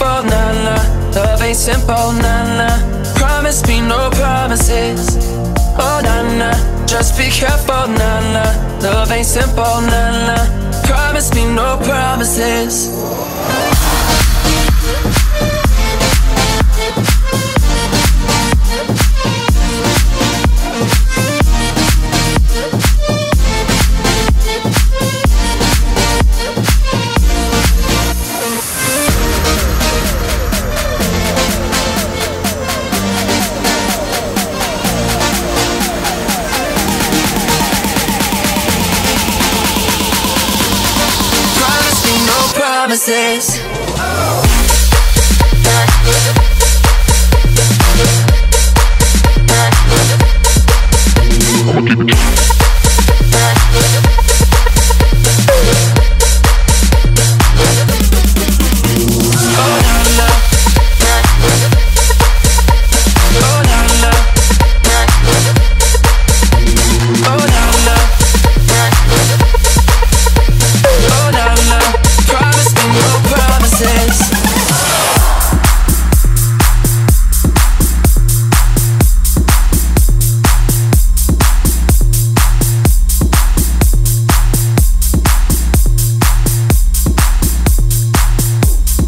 nah, nah. Love ain't simple, nah, nah. Promise me no promises. Oh, nah, nah. Just be careful, nah, nah. Love ain't simple, nah, nah. Promise me no promises. promises. I'ma.